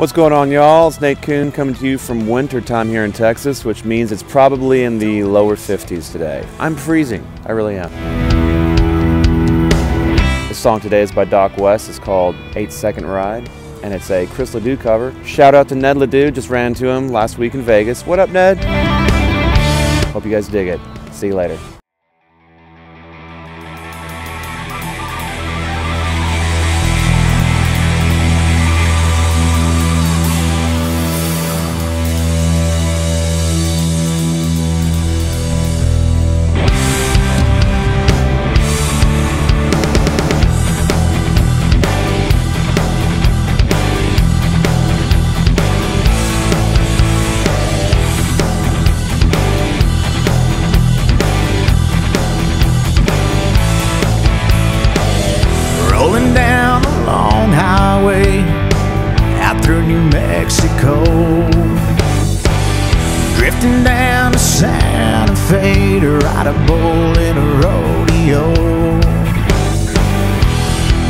What's going on, y'all? It's Nate Coon coming to you from wintertime here in Texas, which means it's probably in the lower 50s today. I'm freezing. I really am. The song today is by Doc West. It's called 8 Second Ride, and it's a Chris Ledoux cover. Shout out to Ned Ledoux. Just ran into him last week in Vegas. What up, Ned? Hope you guys dig it. See you later. Highway out through New Mexico. Drifting down to Santa Fe to ride a bull in a rodeo.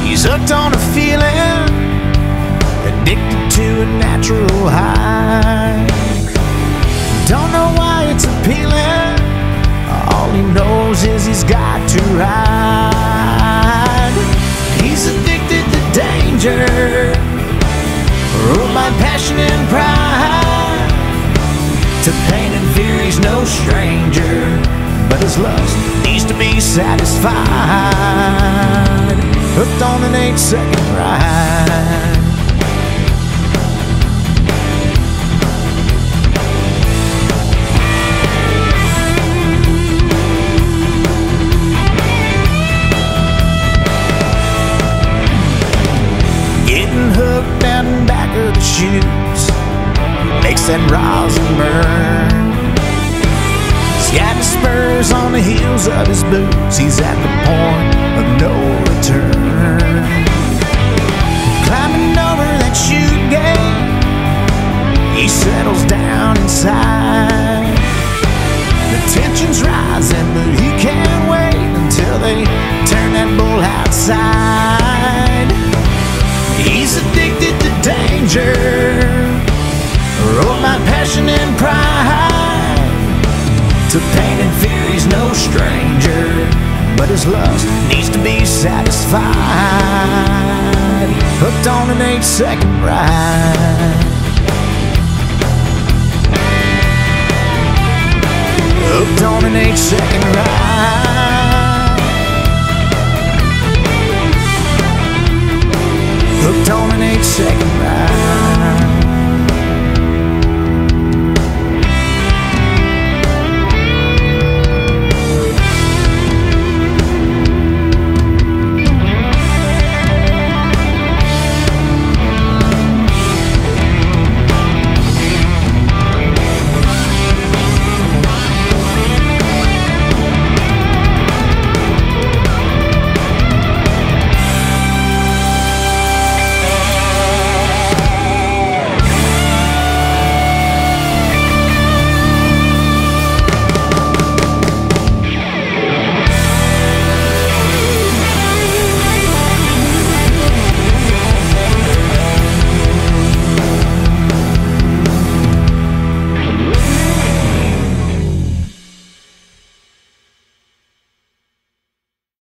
He's hooked on a feeling, addicted to a natural high. Don't know why it's appealing. All he knows is he's got to ride. To pain and fear, he's no stranger, but his lust needs to be satisfied. Hooked on an eight second ride. That rosin burn. He's got the spurs on the heels of his boots. He's at the point of no return. Climbing over that chute gate, he settles down inside. The tension's rising, but he can't wait until they turn that bull outside. He's addicted to danger, ruled by passion and pride. To pain and fear, he's no stranger, but his lust needs to be satisfied. Hooked on an eight second ride. Hooked on an eight second ride. Hooked on an eight second ride.